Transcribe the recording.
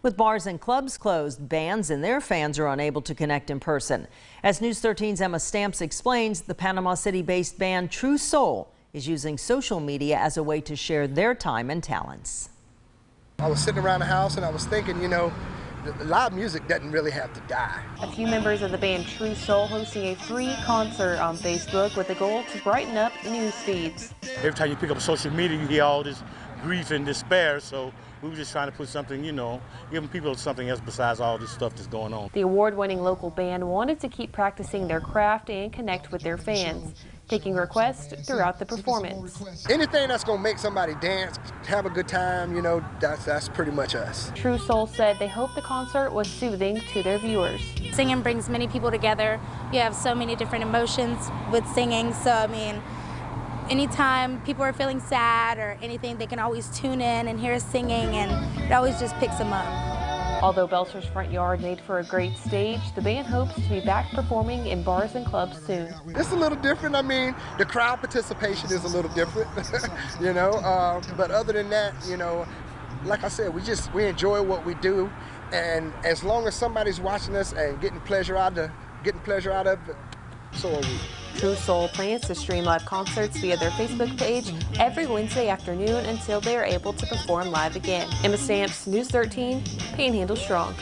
With bars and clubs closed, bands and their fans are unable to connect in person. As News 13's Emma Stamps explains, the Panama City-based band True Soul is using social media as a way to share their time and talents. I was sitting around the house and I was thinking, you know, live music doesn't really have to die. A few members of the band True Soul hosting a free concert on Facebook with the goal to brighten up news feeds. Every time you pick up social media, you hear all this grief and despair, so we were just trying to put something, you know, giving people something else besides all this stuff that's going on. The award-winning local band wanted to keep practicing their craft and connect with their fans, taking requests throughout the performance. Anything that's going to make somebody dance, have a good time, you know, that's, that's pretty much us. True Soul said they hope the concert was soothing to their viewers. Singing brings many people together. You have so many different emotions with singing, so I mean, anytime people are feeling sad or anything, they can always tune in and hear us singing, and it always just picks them up. Although Belcher's front yard made for a great stage, the band hopes to be back performing in bars and clubs soon. It's a little different. I mean, the crowd participation is a little different, you know. Uh, but other than that, you know, like I said, we just we enjoy what we do, and as long as somebody's watching us and getting pleasure out of getting pleasure out of it, so are we. True Soul plans to stream live concerts via their Facebook page every Wednesday afternoon until they are able to perform live again. Emma Stamps, News 13, Panhandle Strong.